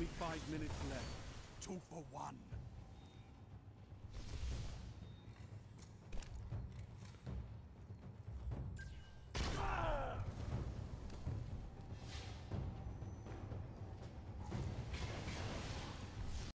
Only five minutes left. Two for one.